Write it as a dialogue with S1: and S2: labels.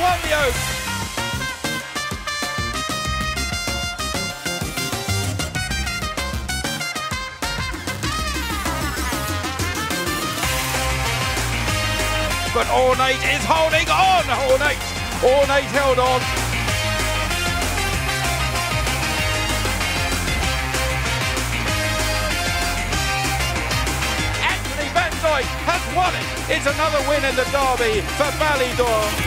S1: won the Oaks. But Ornate is holding on, Ornate. Ornate held on. Anthony Van Dyck has won it. It's another win in the derby for Ballydoyle.